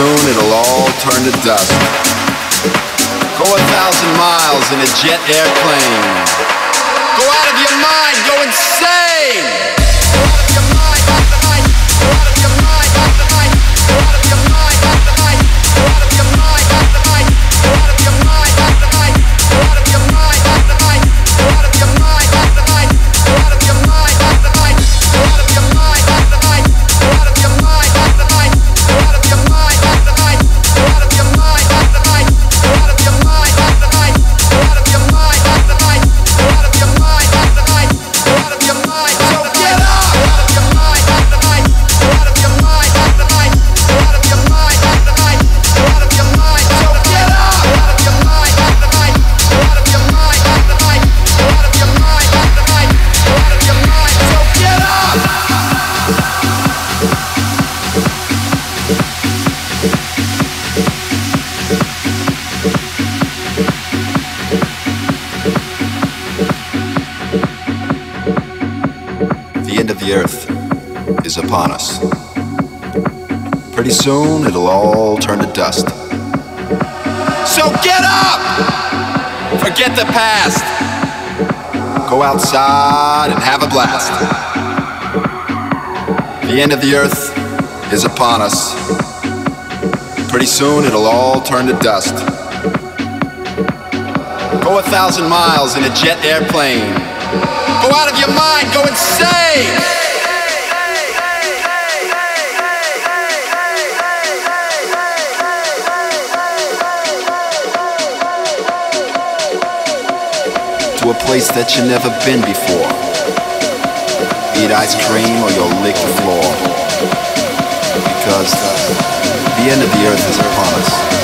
soon it'll all turn to dust. Go a thousand miles in a jet airplane. Go out of your mind, go insane! upon us. Pretty soon it'll all turn to dust. So get up! Forget the past. Go outside and have a blast. The end of the earth is upon us. Pretty soon it'll all turn to dust. Go a thousand miles in a jet airplane. Go out of your mind, go insane! to a place that you've never been before. Eat ice cream or you'll lick the floor. Because the end of the earth is upon us.